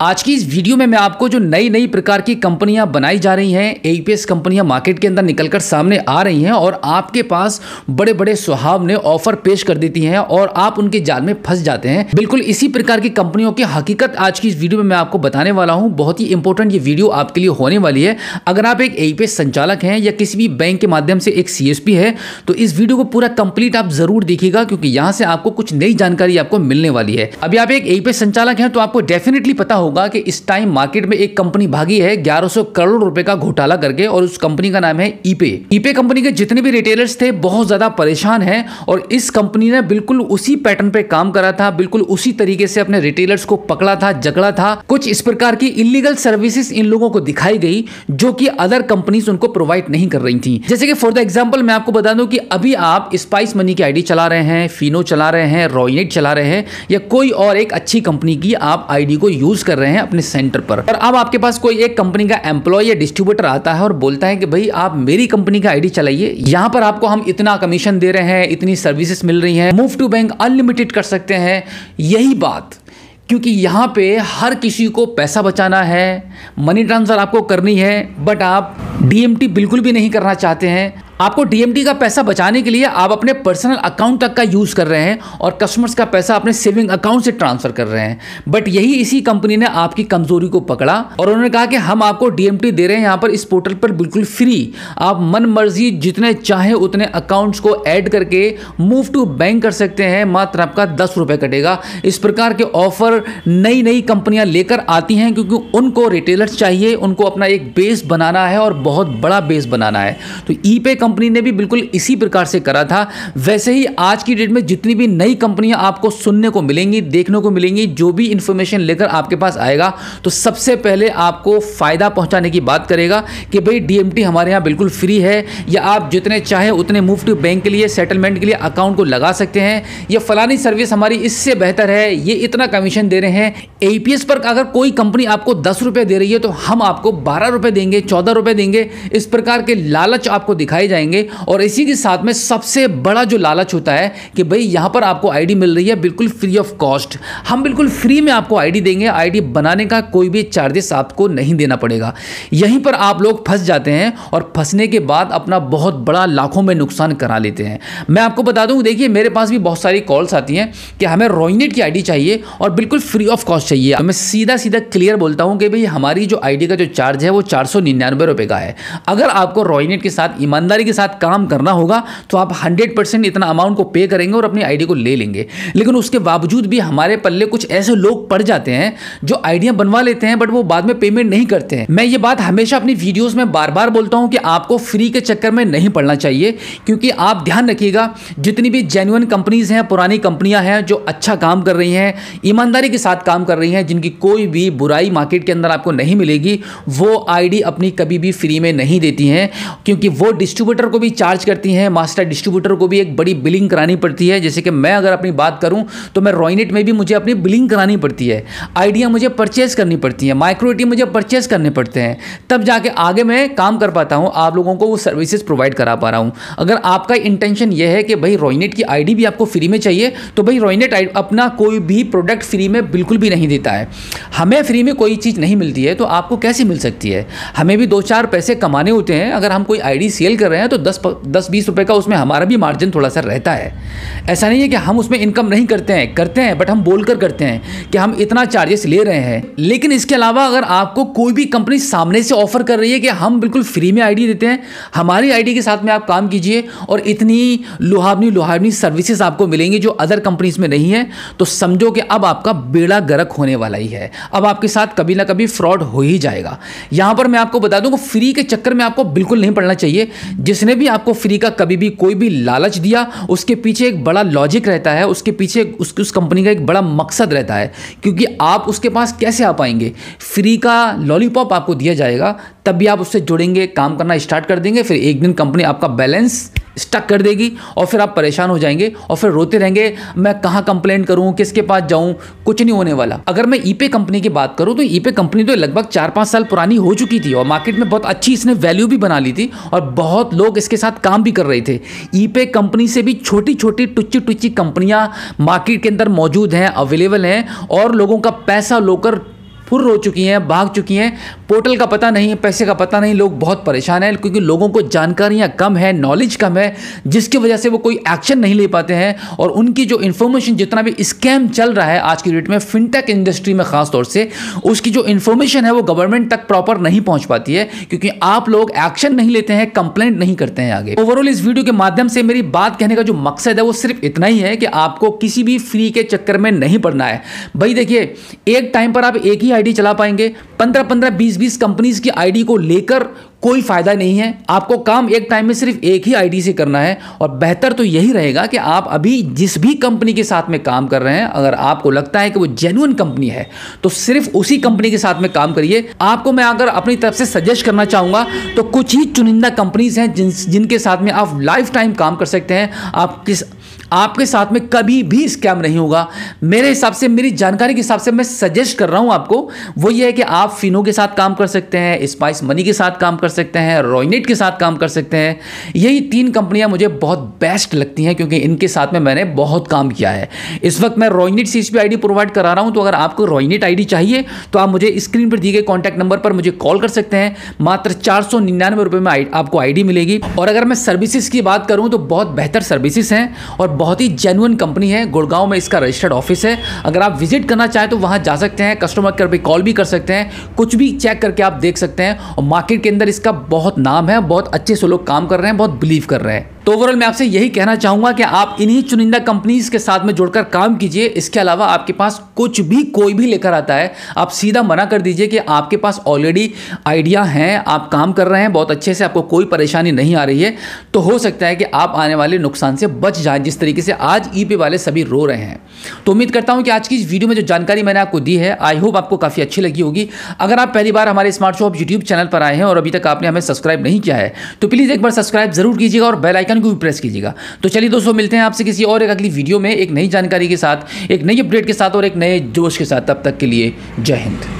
आज की इस वीडियो में मैं आपको जो नई नई प्रकार की कंपनियाँ बनाई जा रही हैं एपीएस कंपनियाँ मार्केट के अंदर निकलकर सामने आ रही हैं और आपके पास बड़े बड़े सुहावने ऑफ़र पेश कर देती हैं और आप उनके जाल में फंस जाते हैं। बिल्कुल इसी प्रकार की कंपनियों की हकीकत आज की इस वीडियो में मैं आपको बताने वाला हूँ। बहुत ही इंपॉर्टेंट ये वीडियो आपके लिए होने वाली है। अगर आप एक एपीएस संचालक हैं या किसी भी बैंक के माध्यम से एक सीएसपी है तो इस वीडियो को पूरा कंप्लीट आप ज़रूर देखिएगा क्योंकि यहाँ से आपको कुछ नई जानकारी आपको मिलने वाली है। अभी आप एक एपीएस संचालक हैं तो आपको डेफिनेटली पता होगा कि इस टाइम मार्केट में एक कंपनी भागी है 1100 करोड़ रुपए का घोटाला करके और उस कंपनी का नाम है ईपे। ईपे कंपनी के जितने भी रिटेलर्स थे, बहुत ज़्यादा परेशान हैं और इस कंपनी ने बिल्कुल उसी पैटर्न पे काम करा था, बिल्कुल उसी तरीके से अपने रिटेलर्स को पकड़ा था जगड़ा था। कुछ इस प्रकार की इलीगल सर्विसेज़ इन लोगों को दिखाई गई, जो कि अदर कंपनीज़ उनको प्रोवाइड नहीं कर रही थी। जैसे कि फॉर द एग्ज़ाम्पल मैं आपको बता दूँ कि अभी आप स्पाइस मनी की आईडी चला रहे हैं फिनो चला रहे हैं रॉयनेट चला रहे हैं, या कोई और एक अच्छी कंपनी की आप आईडी को यूज़ कर रहे हैं अपने सेंटर पर। और अब आपके पास कोई एक कंपनी का एम्प्लॉय या डिस्ट्रीब्यूटर आता है और बोलता है कि भाई, आप मेरी कंपनी का आईडी चलाइए। यहाँ पर आपको हम इतना कमीशन दे रहे हैं, इतनी सर्विसेज़ मिल रही हैं। मूव टू बैंक अनलिमिटेड कर सकते हैं। यही बात, क्योंकि यहाँ पे हर किसी को पैसा बचाना है मनी ट्रांसफ़र आपको करनी है बट आप डीएमटी बिल्कुल भी नहीं करना चाहते हैं। आपको डीएमटी का पैसा बचाने के लिए आप अपने पर्सनल अकाउंट तक का यूज़ कर रहे हैं और कस्टमर्स का पैसा अपने सेविंग अकाउंट से ट्रांसफ़र कर रहे हैं। बट यही इसी कंपनी ने आपकी कमज़ोरी को पकड़ा और उन्होंने कहा कि हम आपको डीएमटी दे रहे हैं यहाँ पर इस पोर्टल पर बिल्कुल फ्री आप मन मर्ज़ी जितने चाहे उतने अकाउंट्स को ऐड करके मूव टू बैंक कर सकते हैं, मात्र आपका दस रुपये कटेगा। इस प्रकार के ऑफ़र नई नई कंपनियाँ लेकर आती हैं क्योंकि उनको रिटेलर चाहिए, उनको अपना एक बेस बनाना है और बहुत बड़ा बेस बनाना है। तो ई पे कंपनी ने भी बिल्कुल इसी प्रकार से करा था। वैसे ही आज की डेट में जितनी भी नई कंपनियाँ आपको सुनने को मिलेंगी, देखने को मिलेंगी, जो भी इंफॉर्मेशन लेकर आपके पास आएगा तो सबसे पहले आपको फ़ायदा पहुँचाने की बात करेगा कि भाई डीएमटी हमारे यहाँ बिल्कुल फ्री है, या आप जितने चाहे उतने मुफ़्त बैंक के लिए सेटलमेंट के लिए अकाउंट को लगा सकते हैं। या फलानी सर्विस हमारी इससे बेहतर है, ये इतना कमीशन दे रहे हैं। एपीएस पर अगर कोई कंपनी आपको दस रुपए दे रही है तो हम आपको बारह रुपए देंगे, चौदह रुपए देंगे। इस प्रकार के लालच आपको दिखाई जाएँगे। और इसी के साथ में सबसे बड़ा जो लालच होता है कि भाई यहाँ पर आपको आईडी मिल रही है, बिल्कुल फ्री ऑफ़ कॉस्ट हम बिल्कुल फ्री में आपको आईडी देंगे। आईडी बनाने का कोई भी चार्जेस आपको नहीं देना पड़ेगा। यहीं पर आप लोग फंस जाते हैं और फंसने के बाद अपना बहुत बड़ा लाखों में नुकसान करा लेते हैं। मैं आपको बता दूँ, देखिए, मेरे पास भी बहुत सारी कॉल्स आती हैं कि हमें रोइनेट की आईडी चाहिए और बिल्कुल फ्री ऑफ़ कॉस्ट चाहिए। तो मैं सीधा सीधा क्लियर बोलता हूँ कि भाई हमारी जो आईडी का जो चार्ज है वो चार सौ निन्यानवे रुपए का है। अगर आपको रोइनेट के साथ ईमानदारी के साथ काम करना होगा तो आप हंड्रेड परसेंट इतना अमाउंट को पे करेंगे और अपनी आईडी को ले लेंगे। लेकिन उसके बावजूद भी हमारे पल्ले कुछ ऐसे लोग पड़ जाते हैं जो आइडिया बनवा लेते हैं बट वो बाद में पेमेंट नहीं करते हैं। मैं ये बात हमेशा अपनी वीडियोस में बार बार बोलता हूँ कि आपको फ्री के चक्कर में नहीं पड़ना चाहिए, क्योंकि आप ध्यान रखिएगा, जितनी भी जेन्यून कंपनीज़ हैं, पुरानी कंपनियाँ हैं, जो अच्छा काम कर रही हैं, ईमानदारी के साथ काम कर रही हैं, जिनकी कोई भी बुराई मार्केट के अंदर आपको नहीं मिलेगी, वो आईडी अपनी कभी भी फ्री में नहीं देती हैं, क्योंकि वो डिस्ट्रीब्यूटर को भी चार्ज करती हैं मास्टर डिस्ट्रीब्यूटर को भी एक बड़ी बिलिंग करानी पड़ती है। जैसे कि मैं अगर अपनी बात करूँ तो मैं रॉयनेट में भी मुझे अपनी बिलिंग करानी पड़ती है। आइडिया मुझे परचेज करनी पड़ती है माइक्रोटी मुझे परचेज करने पड़ते हैं। तब जाके आगे मैं काम कर पाता हूँ, आप लोगों को वो सर्विसेज़ प्रोवाइड करा पा रहा हूँ। अगर आपका इंटेंशन ये है कि भाई रॉयनेट की आईडी भी आपको फ्री में चाहिए तो भाई रॉयनेट अपना कोई भी प्रोडक्ट फ्री में बिल्कुल भी नहीं देता है। हमें फ्री में कोई चीज़ नहीं मिलती है तो आपको कैसे मिल सकती है? हमें भी दो चार पैसे कमाने होते हैं, अगर हम कोई आईडी सेल कर रहे हैं तो दस दस, बीस रुपए का उसमें हमारा भी मार्जिन थोड़ा सा रहता है। ऐसा नहीं है कि हम उसमें इनकम नहीं करते हैं करते हैं बट हम बोलकर करते हैं कि हम इतना चार्जेस ले रहे हैं। लेकिन इसके अलावा अगर आपको कोई भी कंपनी सामने से ऑफ़र कर रही है कि हम बिल्कुल फ्री में आईडी देते हैं, हमारी आईडी के साथ में आप काम कीजिए और इतनी लुहावनी लुहावनी सर्विसेज़ आपको मिलेंगी जो अदर कंपनीज़ में नहीं है तो समझो कि अब आपका बेड़ा गरक होने वाला ही है। अब आपके साथ कभी ना कभी फ्रॉड हो ही जाएगा। यहाँ पर मैं आपको बता दूँ फ्री के चक्कर में आपको बिल्कुल नहीं पड़ना चाहिए। जिसने भी आपको फ्री का कभी भी कोई भी लालच दिया, उसके पीछे एक बड़ा लॉजिक रहता है, उसके पीछे उस उस कंपनी का एक बड़ा मकसद रहता है, क्योंकि आप उसके पास कैसे आ पाएँगे? फ्री का लॉलीपॉप आपको दिया जाएगा, तब भी आप उससे जुड़ेंगे, काम करना स्टार्ट कर देंगे, फिर एक दिन कंपनी आपका बैलेंस स्टक कर देगी और फिर आप परेशान हो जाएँगे और फिर रोते रहेंगे, मैं कहाँ कंप्लेंट करूँ, किसके पास जाऊँ, कुछ नहीं होने वाला। अगर मैं ईपे कंपनी की बात करूँ तो ईपे कंपनी तो लगभग चार पाँच साल पुरानी हो चुकी थी और मार्केट में बहुत अच्छी इसने वैल्यू भी बना ली थी और बहुत लोग इसके साथ काम भी कर रहे थे। ईपे कंपनी से भी छोटी छोटी टुच्ची टुच्ची कंपनियाँ मार्केट के अंदर मौजूद हैं अवेलेबल हैं और लोगों का पैसा लोकर फुर हो चुकी हैं, भाग चुकी हैं। पोर्टल का पता नहीं है पैसे का पता नहीं, लोग बहुत परेशान हैं क्योंकि लोगों को जानकारियाँ कम है नॉलेज कम है, जिसकी वजह से वो कोई एक्शन नहीं ले पाते हैं और उनकी जो इन्फॉर्मेशन जितना भी स्कैम चल रहा है आज की डेट में फिनटेक इंडस्ट्री में खास तौर से, उसकी जो इन्फॉर्मेशन है वो गवर्नमेंट तक प्रॉपर नहीं पहुँच पाती है क्योंकि आप लोग एक्शन नहीं लेते हैं कंप्लेंट नहीं करते हैं आगे। ओवरऑल इस वीडियो के माध्यम से मेरी बात कहने का जो मकसद है वो सिर्फ़ इतना ही है कि आपको किसी भी फ्री के चक्कर में नहीं पड़ना है। भाई देखिए, एक टाइम पर आप एक ही आईडी चला पाएँगे। पंद्रह पंद्रह बीस बीस कंपनीज़ की आईडी को लेकर कोई फ़ायदा नहीं है। आपको काम एक टाइम में सिर्फ़ एक ही आईडी से करना है और बेहतर तो यही रहेगा कि आप अभी जिस भी कंपनी के साथ में काम कर रहे हैं, अगर आपको लगता है कि वो जेन्युइन कंपनी है तो सिर्फ़ उसी कंपनी के साथ में काम करिए। आपको मैं अगर अपनी तरफ़ से सजेस्ट करना चाहूँगा तो कुछ ही चुनिंदा कंपनीज़ हैं जिन, जिनके साथ में आप लाइफ टाइम काम कर सकते हैं। आप किस, आपके साथ में कभी भी स्कैम नहीं होगा। मेरे हिसाब से, मेरी जानकारी के हिसाब से मैं सजेस्ट कर रहा हूँ आपको, वो ये है कि आप फिनो के साथ काम कर सकते हैं स्पाइस मनी के साथ काम कर सकते हैं रॉयनेट के साथ काम कर सकते हैं। यही तीन कंपनियाँ मुझे बहुत बेस्ट लगती हैं क्योंकि इनके साथ में मैंने बहुत काम किया है। इस वक्त मैं रॉयनेट सी एस प्रोवाइड करा रहा हूँ तो अगर आपको रॉयनेट आई चाहिए तो आप मुझे स्क्रीन पर दिए गए कॉन्टैक्ट नंबर पर मुझे कॉल कर सकते हैं। मात्र चार सौ निन्यानवे रुपये में आपको आईडी मिलेगी। और अगर मैं सर्विसेज़ की बात करूँ तो बहुत बेहतर सर्विसेज़ हैं और बहुत ही जेनुअन कंपनी है। गुड़गांव में इसका रजिस्टर्ड ऑफ़िस है। अगर आप विज़िट करना चाहें तो वहाँ जा सकते हैं। कस्टमर केयर पर कॉल भी कर सकते हैं। कुछ भी चेक करके आप देख सकते हैं। और मार्केट के अंदर इसका बहुत नाम है, बहुत अच्छे से लोग काम कर रहे हैं, बहुत बिलीव कर रहे हैं। तो ओवरऑल मैं आपसे यही कहना चाहूँगा कि आप इन्हीं चुनिंदा कंपनीज़ के साथ में जुड़कर काम कीजिए। इसके अलावा आपके पास कुछ भी कोई भी लेकर आता है, आप सीधा मना कर दीजिए कि आपके पास ऑलरेडी आइडिया हैं, आप काम कर रहे हैं, बहुत अच्छे से आपको कोई परेशानी नहीं आ रही है। तो हो सकता है कि आप आने वाले नुकसान से बच जाएँ, जिस तरीके से आज ई पे वाले सभी रो रहे हैं। तो उम्मीद करता हूँ कि आज की इस वीडियो में जो जानकारी मैंने आपको दी है आई होप आपको काफ़ी अच्छी लगी होगी। अगर आप पहली बार हमारे स्मार्ट शॉप यूट्यूब चैनल पर आए हैं और अभी तक आपने हमें सब्सक्राइब नहीं किया है तो प्लीज़ एक बार सब्सक्राइब ज़रूर कीजिएगा और बेल आइकन को भी प्रेस कीजिएगा। तो चलिए दोस्तों, मिलते हैं आपसे किसी और एक अगली वीडियो में एक नई जानकारी के साथ, एक नई अपडेट के साथ और एक नए जोश के साथ। तब तक के लिए जय हिंद।